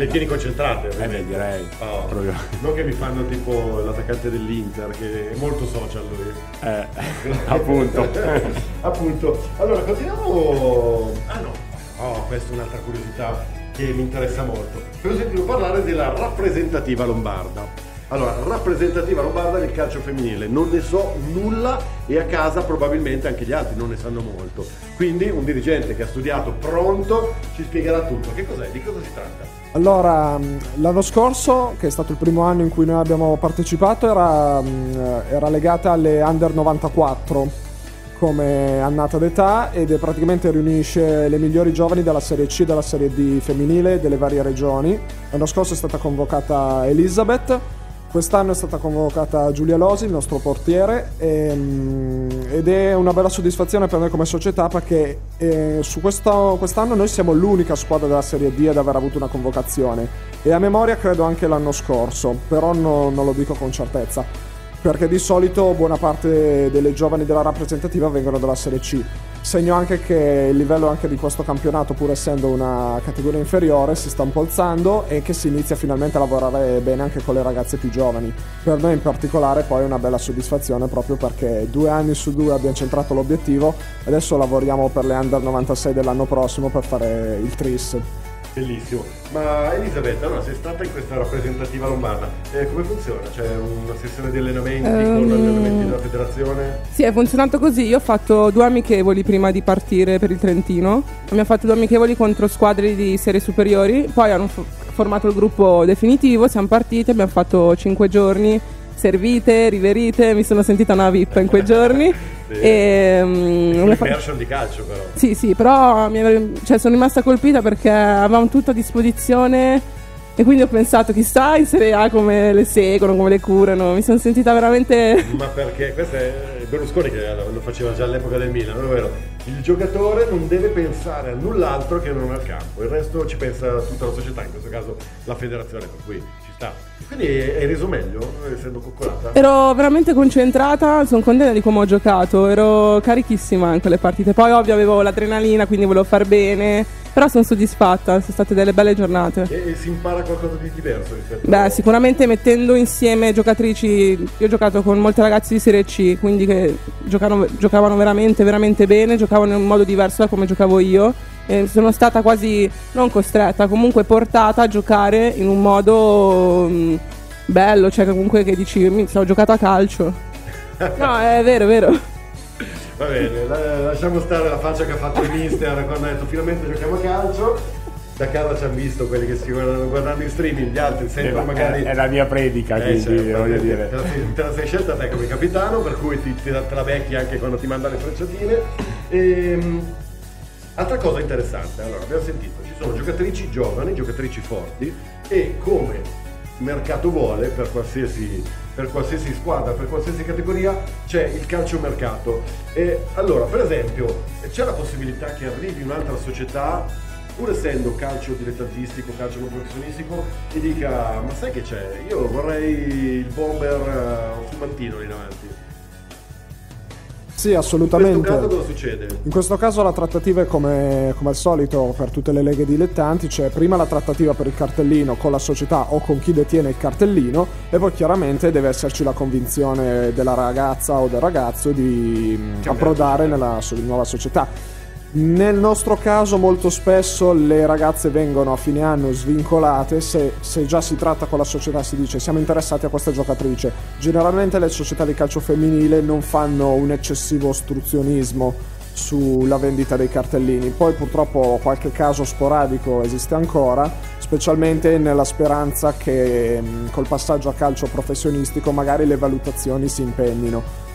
le tieni concentrate Eh beh, direi. Oh, Proprio. non che mi fanno tipo l'attaccante dell'Inter che è molto social lui Eh, appunto. appunto allora continuiamo ah no oh questa è un'altra curiosità che mi interessa molto per sentito parlare della rappresentativa lombarda allora, rappresentativa lombarda del calcio femminile, non ne so nulla e a casa probabilmente anche gli altri non ne sanno molto. Quindi un dirigente che ha studiato pronto ci spiegherà tutto. Che cos'è? Di cosa si tratta? Allora, mh, l'anno scorso, che è stato il primo anno in cui noi abbiamo partecipato, era, mh, era legata alle Under 94 come annata d'età ed è praticamente riunisce le migliori giovani della Serie C e della Serie D femminile delle varie regioni. L'anno scorso è stata convocata Elizabeth, Quest'anno è stata convocata Giulia Losi, il nostro portiere, e, mm, ed è una bella soddisfazione per noi come società perché eh, su questo, quest'anno noi siamo l'unica squadra della Serie D ad aver avuto una convocazione e a memoria credo anche l'anno scorso, però no- non lo dico con certezza, perché di solito buona parte delle giovani della rappresentativa vengono dalla Serie C. Segno anche che il livello anche di questo campionato, pur essendo una categoria inferiore, si sta un po' alzando e che si inizia finalmente a lavorare bene anche con le ragazze più giovani. Per noi in particolare poi è una bella soddisfazione proprio perché due anni su due abbiamo centrato l'obiettivo, adesso lavoriamo per le Under 96 dell'anno prossimo per fare il TRIS. Bellissimo. Ma Elisabetta, allora sei stata in questa rappresentativa lombarda. Eh, come funziona? C'è una sessione di allenamenti con Ehm, gli allenamenti della federazione? Sì, è funzionato così. Io ho fatto due amichevoli prima di partire per il Trentino. Abbiamo fatto due amichevoli contro squadre di serie superiori. Poi hanno fo- formato il gruppo definitivo. Siamo partiti, abbiamo fatto cinque giorni. Servite, riverite, mi sono sentita una VIP in quei giorni. Sì. E, fa- immersion di calcio però. Sì, sì, però mi cioè, sono rimasta colpita perché avevamo tutto a disposizione e quindi ho pensato chissà in Serie A come le seguono, come le curano. Mi sono sentita veramente... Ma perché questo è Berlusconi che lo faceva già all'epoca del Milan, ovvero il giocatore non deve pensare a null'altro che non al campo, il resto ci pensa tutta la società, in questo caso la federazione, per cui ci sta. Quindi hai reso meglio essendo coccolata? Ero veramente concentrata, sono contenta di come ho giocato, ero carichissima in quelle partite. Poi ovvio avevo l'adrenalina, quindi volevo far bene, però sono soddisfatta, sono state delle belle giornate. E, e si impara qualcosa di diverso rispetto Beh, a... sicuramente mettendo insieme giocatrici, io ho giocato con molte ragazze di Serie C, quindi che giocavano, giocavano veramente, veramente bene, giocavano in un modo diverso da come giocavo io. E sono stata quasi, non costretta, comunque portata a giocare in un modo mm, bello, cioè comunque che dici, mi ho giocato a calcio. No, è vero, è vero. Va bene, la- lasciamo stare la faccia che ha fatto il mister quando ha detto finalmente giochiamo a calcio. Da casa ci hanno visto quelli che si guardano guardando in streaming, gli altri sempre Eh, magari... È, è la mia predica, Eh, quindi certo, voglio te, dire. te la sei, te la sei scelta te come capitano, per cui ti, ti- te la becchi anche quando ti manda le frecciatine. Ehm, altra cosa interessante, allora abbiamo sentito, ci sono giocatrici giovani, giocatrici forti e come mercato vuole per qualsiasi, per qualsiasi squadra, per qualsiasi categoria c'è il calciomercato. E allora, per esempio, c'è la possibilità che arrivi un'altra società pur essendo calcio dilettantistico, calcio non professionistico, e dica, ma sai che c'è? Io vorrei il bomber uh, fumantino lì davanti. Sì, In questo assolutamente. caso cosa succede? In questo caso la trattativa è come, come al solito per tutte le leghe dilettanti, c'è prima la trattativa per il cartellino con la società o con chi detiene il cartellino e poi chiaramente deve esserci la convinzione della ragazza o del ragazzo di approdare società. nella so- nuova società. Nel nostro caso molto spesso le ragazze vengono a fine anno svincolate, se, se già si tratta con la società si dice siamo interessati a questa giocatrice. Generalmente le società di calcio femminile non fanno un eccessivo ostruzionismo sulla vendita dei cartellini. Poi purtroppo qualche caso sporadico esiste ancora, specialmente nella speranza che mh, col passaggio a calcio professionistico magari le valutazioni si impennino.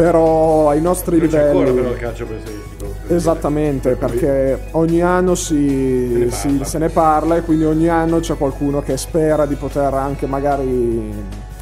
Però ai nostri Non c'è ancora livelli... però il calcio professionistico. Esattamente, perché ogni anno si, Se ne si- parla. se ne parla e quindi ogni anno c'è qualcuno che spera di poter anche magari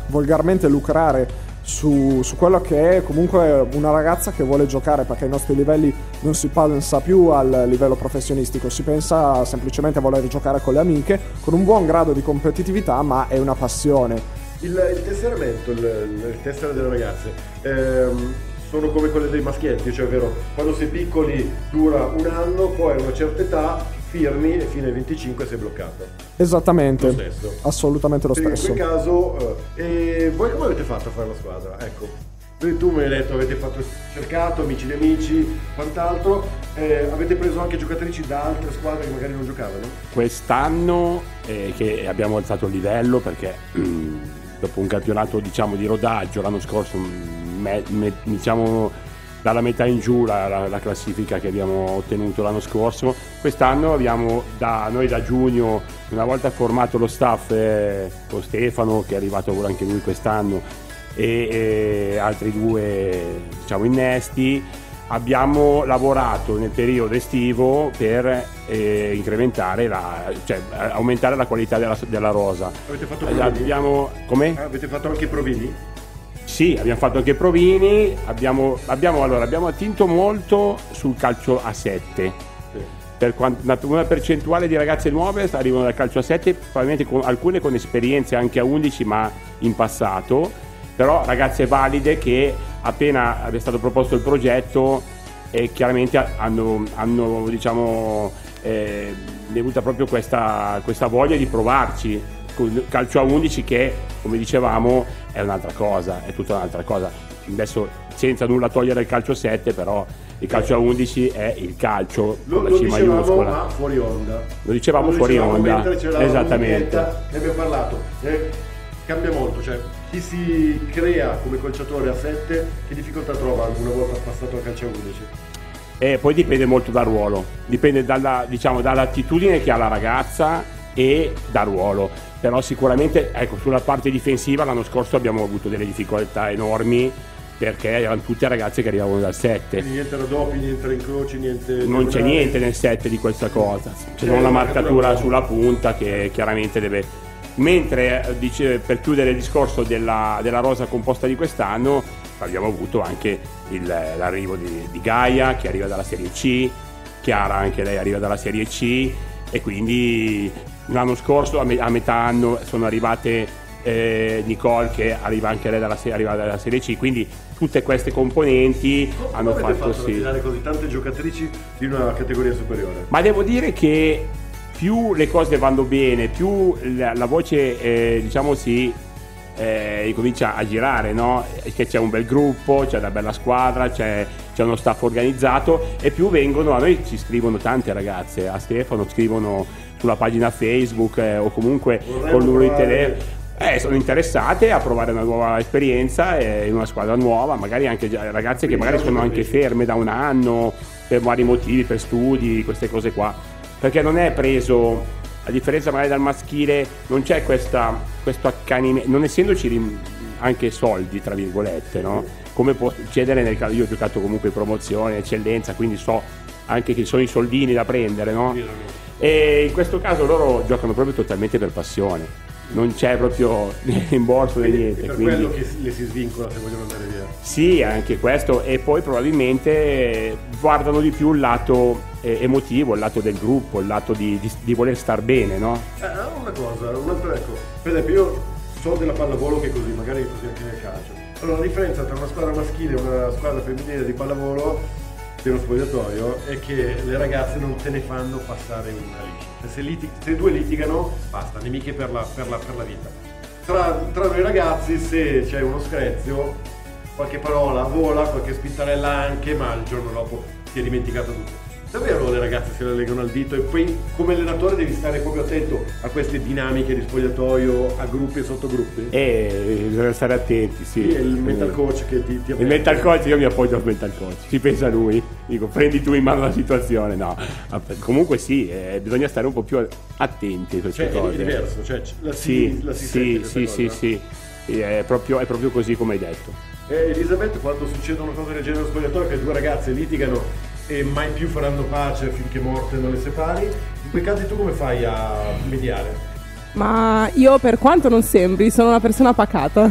volgarmente lucrare su, su quello che è comunque una ragazza che vuole giocare perché ai nostri livelli non si pensa più al livello professionistico, si pensa semplicemente a voler giocare con le amiche con un buon grado di competitività ma è una passione. Il, il tesseramento, il, il tessere delle ragazze, ehm, sono come quelle dei maschietti, cioè ovvero quando sei piccoli dura un anno, poi a una certa età firmi e fino ai 25 sei bloccato. Esattamente, Lo stesso. assolutamente lo Quindi stesso. In quel caso, eh, e voi come avete fatto a fare la squadra? Ecco, tu tu mi hai detto avete fatto cercato, amici di amici, quant'altro, eh, avete preso anche giocatrici da altre squadre che magari non giocavano? Quest'anno eh, che abbiamo alzato il livello perché dopo un campionato diciamo di rodaggio l'anno scorso me- me- diciamo dalla metà in giù la, la- la classifica che abbiamo ottenuto l'anno scorso. Quest'anno abbiamo da noi da giugno una volta formato lo staff eh, con Stefano che è arrivato anche lui quest'anno e, e altri due diciamo innesti abbiamo lavorato nel periodo estivo per eh, incrementare la, cioè eh, aumentare la qualità della, della rosa Avete fatto Eh, provini? abbiamo come? Avete fatto anche provini? Sì, abbiamo fatto anche provini, abbiamo, abbiamo, allora, abbiamo attinto molto sul calcio a 7. Sì. Per quant- una, una percentuale di ragazze nuove arrivano dal calcio a 7, probabilmente con, alcune con esperienze anche a 11 ma in passato, però ragazze valide che appena è stato proposto il progetto e chiaramente hanno, hanno diciamo, eh, avuta proprio questa, questa voglia di provarci con il calcio a 11 che come dicevamo è un'altra cosa, è tutta un'altra cosa. Adesso senza nulla togliere il calcio 7 però il calcio a 11 è il calcio Lo, con la C dicevamo maiuscola. ma fuori onda. Lo dicevamo Lo fuori dicevamo onda, mentre esattamente. Ne abbiamo parlato. Eh, cambia molto, cioè chi si crea come calciatore a 7 che difficoltà trova una volta passato al calcio a 11? E poi dipende molto dal ruolo, dipende dalla, diciamo, dall'attitudine che ha la ragazza e dal ruolo. Però sicuramente ecco, sulla parte difensiva l'anno scorso abbiamo avuto delle difficoltà enormi perché erano tutte ragazze che arrivavano dal 7. Quindi niente raddoppi, niente incroci, niente... Non c'è diagonali. niente nel 7 di questa cosa, c'è C'è una marcatura sulla punta che chiaramente deve... Mentre eh, dice, per chiudere il discorso della, della rosa composta di quest'anno abbiamo avuto anche il- l'arrivo di, di Gaia che arriva dalla Serie C, Chiara anche lei arriva dalla Serie C e quindi l'anno scorso a, me- a metà anno sono arrivate eh, Nicole che arriva anche lei dalla, arriva dalla Serie C, quindi tutte queste componenti Come hanno fatto fatto sì. così tante giocatrici di una categoria superiore? Ma devo dire che più le cose vanno bene, più la, la voce eh, diciamo si eh, comincia a girare, no? Che c'è un bel gruppo, c'è una bella squadra, c'è, c'è uno staff organizzato e più vengono, a noi ci scrivono tante ragazze, a Stefano scrivono sulla pagina Facebook eh, o comunque Vorremmo col numero di telefono. Eh, sono interessate a provare una nuova esperienza eh, in una squadra nuova, magari anche ragazze che magari sono anche ferme da un anno per vari motivi, per studi, queste cose qua. Perché non è preso, a differenza magari dal maschile, non c'è questa, questo accanimento, non essendoci rim- anche soldi, tra virgolette, no? Come può succedere nel caso, io ho giocato comunque in promozione, eccellenza, quindi so anche che sono i soldini da prendere, no? E in questo caso loro giocano proprio totalmente per passione. Non c'è proprio rimborso né Quindi è niente. per quindi- quello che le si svincola se vogliono andare via. sì, anche questo e poi probabilmente guardano di più il lato eh, emotivo, il lato del gruppo, il lato di, di- di voler star bene, no? Eh, ah, una cosa, un altro, ecco, per esempio io so della pallavolo che è così, magari così anche nel calcio. Allora la differenza tra una squadra maschile e una squadra femminile di pallavolo dello spogliatoio è che le ragazze non te ne fanno passare una liscia. Cioè, Se, liti- se due litigano, basta, nemiche per la, per la- per la vita. Tra, tra noi ragazzi, se c'è uno screzio, qualche parola vola, qualche spintarella anche, ma il giorno dopo si è dimenticato tutto. Davvero le ragazze se le legano al dito e poi come allenatore devi stare proprio attento a queste dinamiche di spogliatoio a gruppi e sottogruppi? E bisogna stare attenti, sì. È il mental coach che ti, ti Il mental coach, io mi appoggio al mental coach, ci pensa lui, dico prendi tu in mano la situazione, no. Comunque sì, eh, bisogna stare un po' più attenti a queste Cioè è cose. diverso, cioè la si, Sì, la si sì, sì, cosa. sì, Sì, È proprio, è proprio così come hai detto. Eh, Elisabetta, quando succedono cose del genere spogliatoio, che due ragazze litigano e mai più faranno pace finché morte non le separi, in quei casi tu come fai a mediare? Ma io per quanto non sembri sono una persona pacata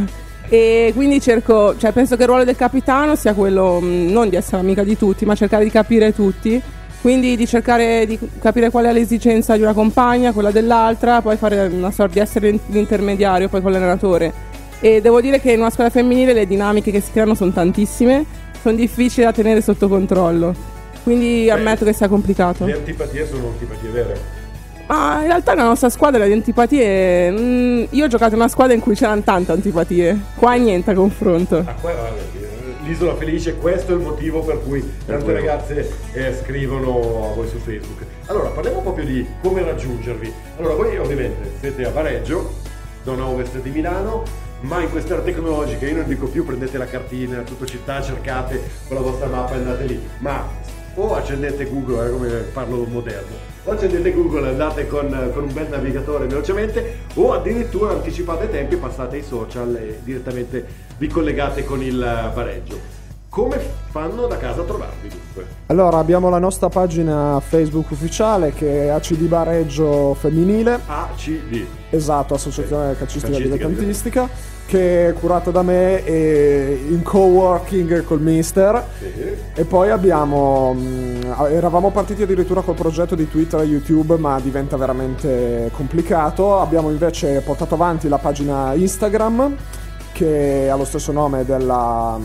e quindi cerco, cioè penso che il ruolo del capitano sia quello mh, non di essere amica di tutti, ma cercare di capire tutti. Quindi di cercare di capire qual è l'esigenza di una compagna, quella dell'altra, poi fare una sorta di essere in- l'intermediario poi con l'allenatore. E devo dire che in una squadra femminile le dinamiche che si creano sono tantissime, sono difficili da tenere sotto controllo. Quindi ammetto che sia complicato. Le antipatie sono antipatie vere. Ma in realtà nella nostra squadra le antipatie. mm, io ho giocato in una squadra in cui c'erano tante antipatie. Qua niente a confronto. Ah, qua, l'isola felice, questo è il motivo per cui tante ragazze eh, scrivono a voi su Facebook. Allora, parliamo proprio di come raggiungervi. Allora, voi ovviamente siete a Vareggio, zona ovest di Milano, ma in quest'era tecnologica io non dico più prendete la cartina, tutto città, cercate con la vostra mappa e andate lì, ma o accendete Google, eh, come parlo moderno, o accendete Google e andate con, con un bel navigatore velocemente, o addirittura anticipate i tempi, passate ai social e direttamente vi collegate con il eh, Vareggio. Come fanno da casa a trovarvi dunque? Allora, abbiamo la nostra pagina Facebook ufficiale che è ACD Bareggio Femminile, ACD. esatto, Associazione Calcistica Calcistica Dilettantistica, che è curata da me e in co-working col mister. Sì. E poi abbiamo. mh, eravamo partiti addirittura col progetto di Twitter e YouTube, ma diventa veramente complicato. Abbiamo invece portato avanti la pagina Instagram, che ha lo stesso nome della.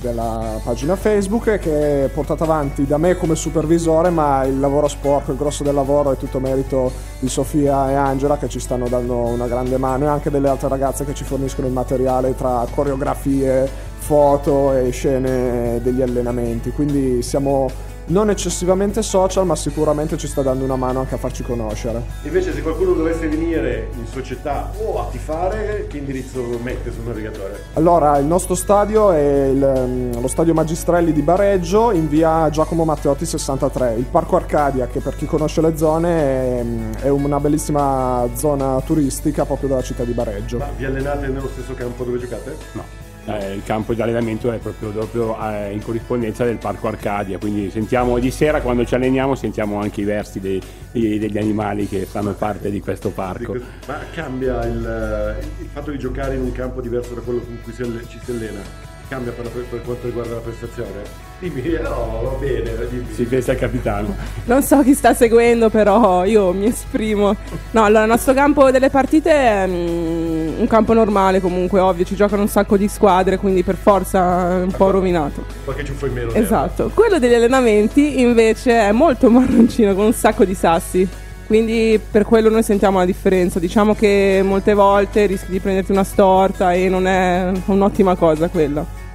Della pagina Facebook che è portata avanti da me come supervisore ma il lavoro sporco, il grosso del lavoro è tutto merito di Sofia e Angela che ci stanno dando una grande mano e anche delle altre ragazze che ci forniscono il materiale tra coreografie, foto e scene degli allenamenti. Quindi siamo non eccessivamente social, ma sicuramente ci sta dando una mano anche a farci conoscere. Invece se qualcuno dovesse venire in società o a tifare, che indirizzo mette sul navigatore? Allora, il nostro stadio è il, ehm, lo stadio Magistrelli di Bareggio in via Giacomo Matteotti 63. Il Parco Arcadia, che per chi conosce le zone è, è una bellissima zona turistica proprio della città di Bareggio. Ma vi allenate nello stesso campo dove giocate? No. Eh, il campo di allenamento è proprio, proprio, eh, in corrispondenza del parco Arcadia, quindi sentiamo di sera quando ci alleniamo sentiamo anche i versi dei- dei- degli animali che fanno parte di questo parco. Ma cambia il, il fatto di giocare in un campo diverso da quello con cui si ci si allena? Cambia per, per quanto riguarda la prestazione? No, va bene, dimmi. Si pensa al capitano. Non so chi sta seguendo, però io mi esprimo. No, allora il nostro campo delle partite è mm, un campo normale comunque, ovvio, ci giocano un sacco di squadre, quindi per forza è un po' rovinato. Qualche ciuffo in meno. Esatto. Quello degli allenamenti invece è molto marroncino con un sacco di sassi. Quindi per quello noi sentiamo la differenza. Diciamo che molte volte rischi di prenderti una storta e non è un'ottima cosa quella.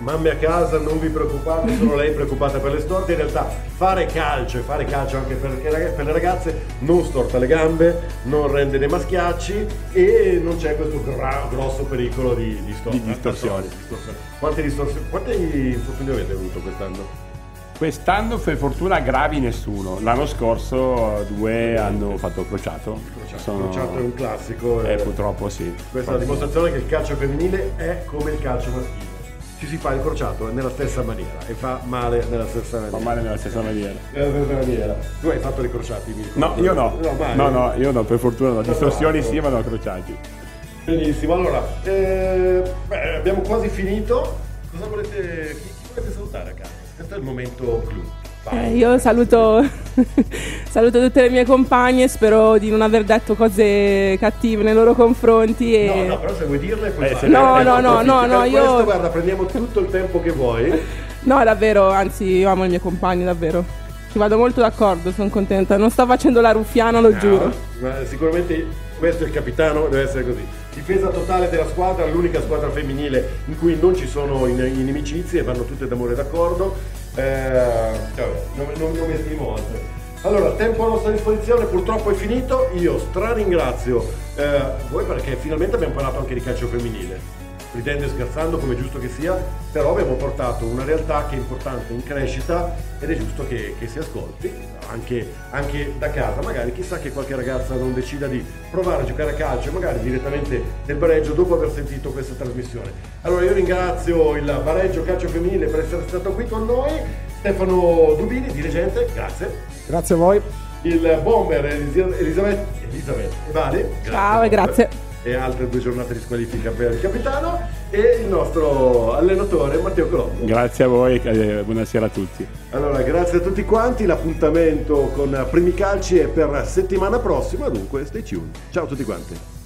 Mamme a casa, non vi preoccupate, sono lei preoccupata per le storte. In realtà fare calcio e fare calcio anche rag- per le ragazze non storta le gambe, non rende dei maschiacci e non c'è questo gra- grosso pericolo di, di, stor- Di distorsioni. distorsioni. Quante distorsioni? Quanti infortuni avete avuto quest'anno? Quest'anno per fortuna gravi nessuno, l'anno scorso due hanno fatto crociato. Sono- Crociato è un classico. Eh, eh, purtroppo sì. Questa è la dimostrazione che il calcio femminile è come il calcio maschile. Ci si fa il crociato nella stessa maniera e fa male nella stessa maniera. Fa male nella stessa maniera. Nella stessa maniera. Tu hai fatto i crociati, mi No, io no. mai. No, no, io no, per fortuna no. Distorsioni no. sì, ma no crociati. Benissimo, allora, eh, beh, abbiamo quasi finito. Cosa volete, chi, chi volete salutare casa? Questo è il momento clou. Eh, io saluto, saluto tutte le mie compagne, spero di non aver detto cose cattive nei loro confronti. E... No, no, però se vuoi dirle puoi Eh, fare. se No, no, no, no, no, Per io- questo, guarda, prendiamo tutto il tempo che vuoi. No, davvero, anzi, io amo le mie compagne, davvero. Ci vado molto d'accordo, sono contenta. Non sto facendo la ruffiana, lo giuro. Ma sicuramente questo è il capitano, deve essere così. Difesa totale della squadra, l'unica squadra femminile in cui non ci sono in- inimicizie e vanno tutte d'amore e d'accordo. Eh, non, non, non mi oltre. Allora, tempo a nostra disposizione purtroppo è finito, io straringrazio eh, voi perché finalmente abbiamo parlato anche di calcio femminile ridendo e scherzando come è giusto che sia, però abbiamo portato una realtà che è importante in crescita ed è giusto che, che si ascolti anche, anche, da casa. Magari chissà che qualche ragazza non decida di provare a giocare a calcio, magari direttamente nel Bareggio dopo aver sentito questa trasmissione. Allora io ringrazio il Bareggio Calcio Femminile per essere stato qui con noi, Stefano Dubini, dirigente, grazie. Grazie a voi. Il bomber Elisabeth e Vale. Ciao e grazie e altre due giornate di squalifica per il capitano e il nostro allenatore Matteo Colombo. Grazie a voi e buonasera a tutti. Allora, grazie a tutti quanti, l'appuntamento con Primi Calci è per settimana prossima, dunque stay tuned. Ciao a tutti quanti.